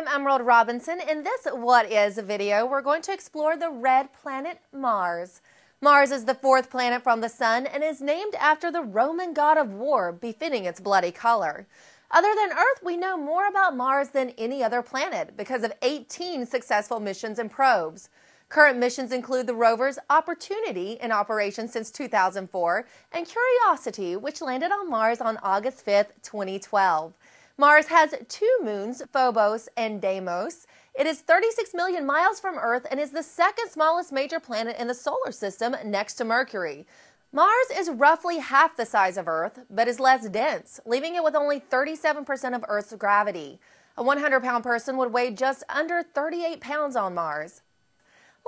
I'm Emerald Robinson. In this What Is video, we're going to explore the red planet Mars. Mars is the fourth planet from the Sun and is named after the Roman god of war, befitting its bloody color. Other than Earth, we know more about Mars than any other planet because of 18 successful missions and probes. Current missions include the rovers Opportunity in operation since 2004 and Curiosity, which landed on Mars on August 5, 2012. Mars has two moons, Phobos and Deimos. It is 36 million miles from Earth and is the second smallest major planet in the solar system next to Mercury. Mars is roughly half the size of Earth, but is less dense, leaving it with only 37% of Earth's gravity. A 100 pound person would weigh just under 38 pounds on Mars.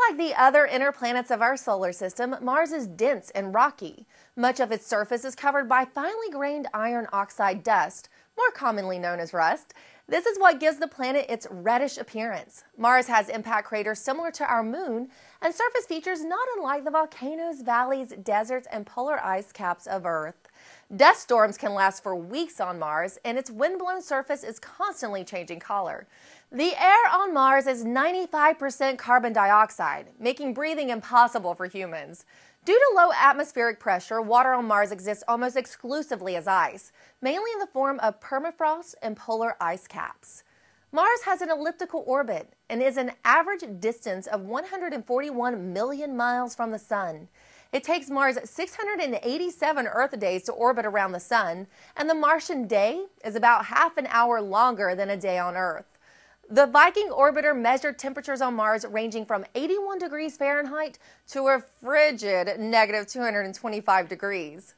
Like the other inner planets of our solar system, Mars is dense and rocky. Much of its surface is covered by finely grained iron oxide dust, more commonly known as rust. This is what gives the planet its reddish appearance. Mars has impact craters similar to our moon and surface features not unlike the volcanoes, valleys, deserts, and polar ice caps of Earth. Dust storms can last for weeks on Mars, and its wind-blown surface is constantly changing color. The air on Mars is 95% carbon dioxide, making breathing impossible for humans. Due to low atmospheric pressure, water on Mars exists almost exclusively as ice, mainly in the form of permafrost and polar ice caps. Mars has an elliptical orbit and is an average distance of 141 million miles from the Sun. It takes Mars 687 Earth days to orbit around the Sun, and the Martian day is about half an hour longer than a day on Earth. The Viking orbiter measured temperatures on Mars ranging from 81 degrees Fahrenheit to a frigid negative 225 degrees.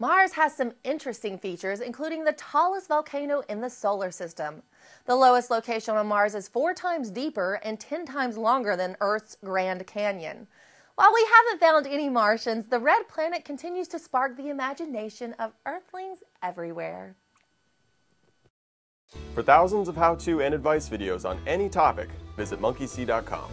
Mars has some interesting features, including the tallest volcano in the solar system. The lowest location on Mars is four times deeper and 10 times longer than Earth's Grand Canyon. While we haven't found any Martians, the red planet continues to spark the imagination of Earthlings everywhere. For thousands of how-to and advice videos on any topic, visit monkeysee.com.